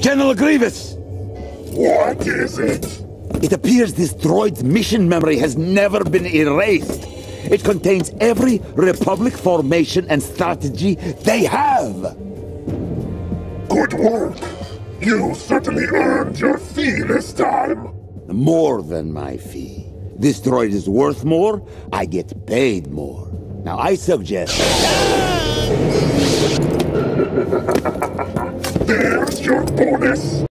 General Grievous! What is it? It appears this droid's mission memory has never been erased. It contains every Republic formation and strategy they have. Good work. You certainly earned your fee this time. More than my fee. This droid is worth more, I get paid more. Now I suggest... Your bonus.